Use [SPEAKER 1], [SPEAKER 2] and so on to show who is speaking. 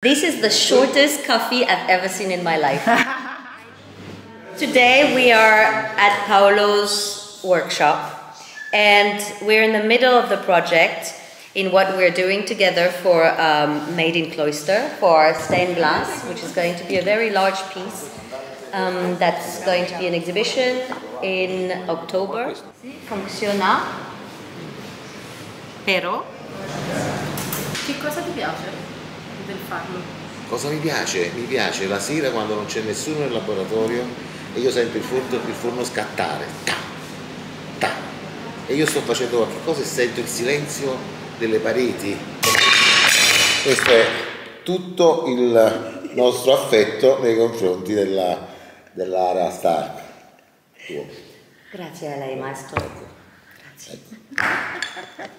[SPEAKER 1] This is the shortest coffee I've ever seen in my life. Today we are at Paolo's workshop and we're in the middle of the project in what we're doing together for um, Made in Cloister for stained glass, which is going to be a very large piece. Um, that's going to be an exhibition in October. Funziona, però
[SPEAKER 2] Che cosa ti piace del farlo?
[SPEAKER 3] Cosa mi piace? Mi piace la sera quando non c'è nessuno nel laboratorio e io sento il forno, il forno scattare. Ta, ta. E io sto facendo qualche cosa e sento il silenzio delle pareti. Questo è tutto il nostro affetto nei confronti della, dell'area Stark. Tuo.
[SPEAKER 1] grazie a lei maestro. Grazie.